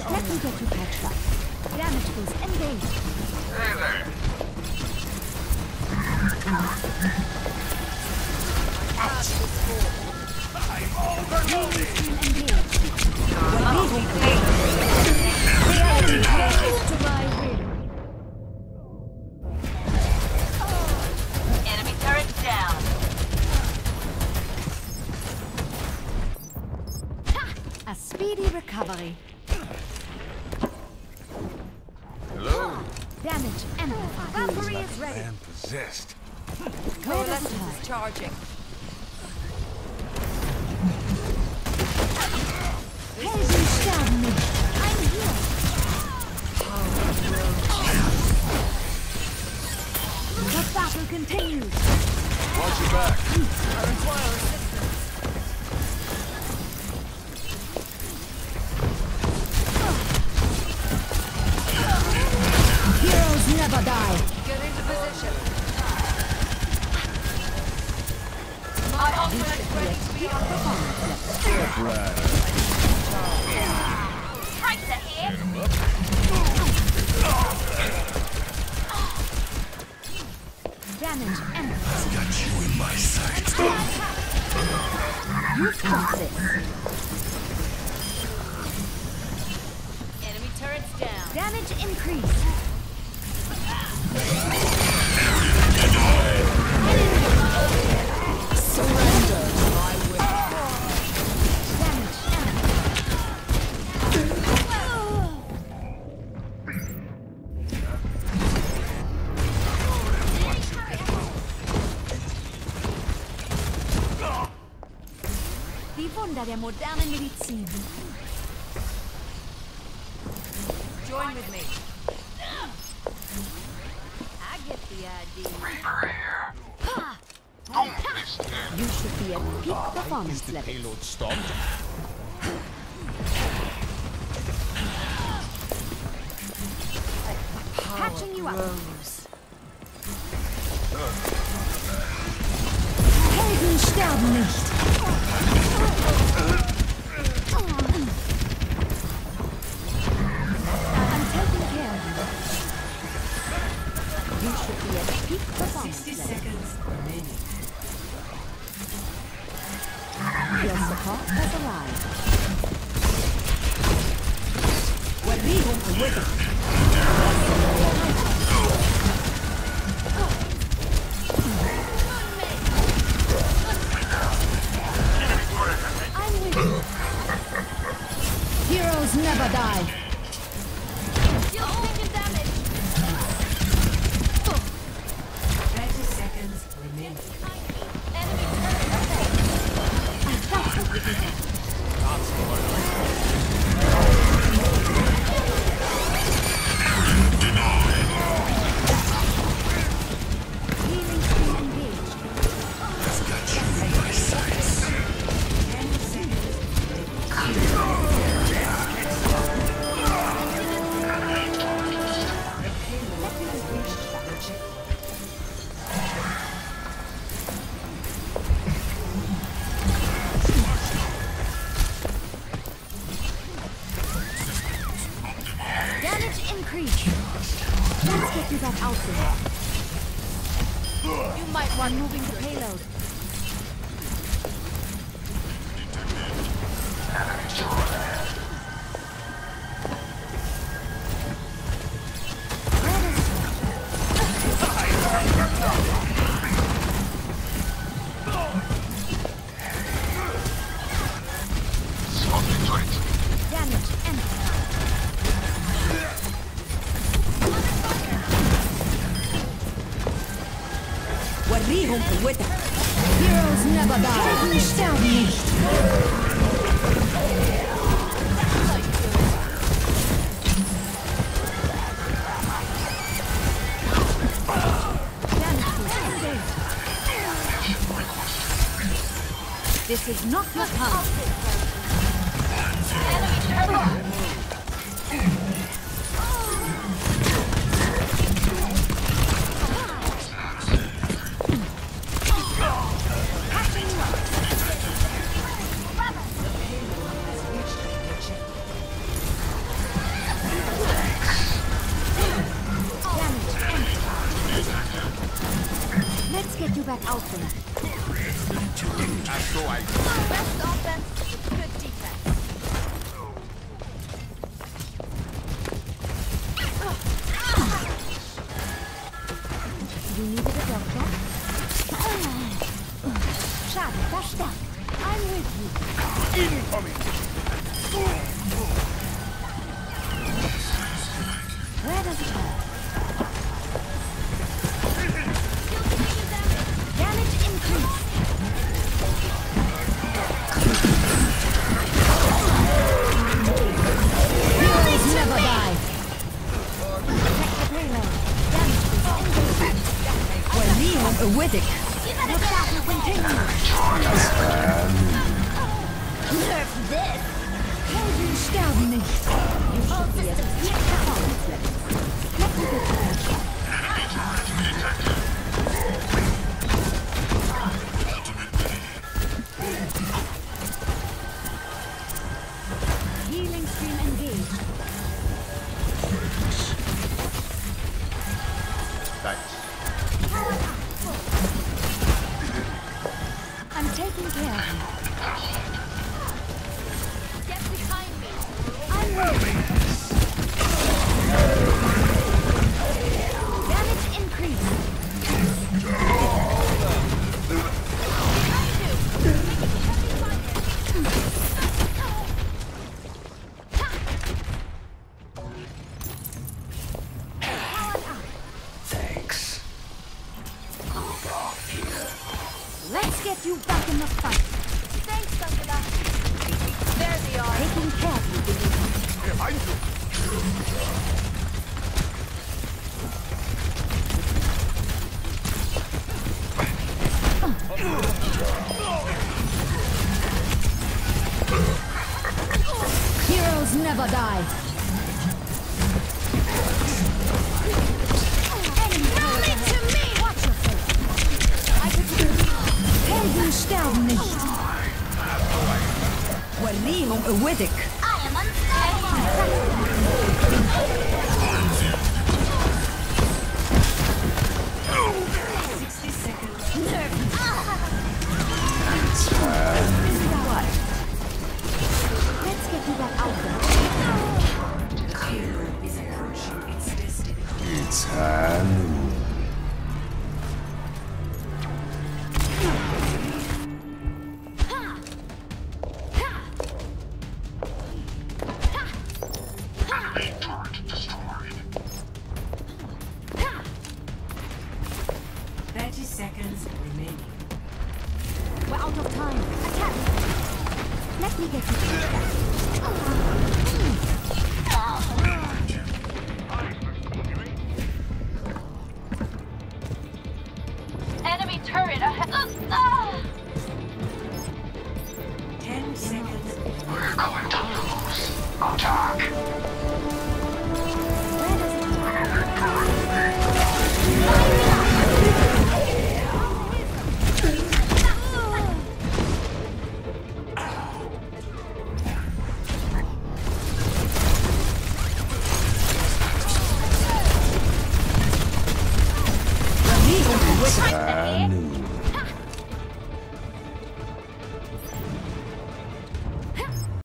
Let me get you patched up. Damage boost engaged. Hey there. Healing stream engaged. to my will. Enemy turret down. A speedy recovery. Is ready. Man possessed. Where does it Coalescence hurt? is charging. Helden sterben nicht. I'm here. The battle continues. Watch your back. I require Join with me. I get the idea. You should be at peak performance level. Payload stopped. Patching you up. Helden sterben nicht. Come on. Increased. Let's get you back out there. You might want moving the payload. Heroes never die. Sterben nicht. This is not your time. Enemy. Get sterben nicht. All systems you back in the fight. Thanks, Angela. There they are. Taking care of you, baby. Heroes never die. Verlierung Awithic. I am? Let's get you back out there. Its destiny. Enemy turret. Ah! Ten seconds. We're going to lose. Attack.